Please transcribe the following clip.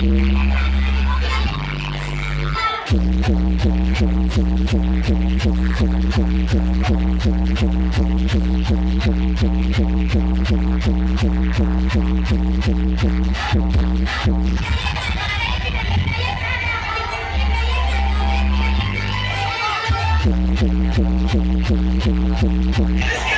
Let's go.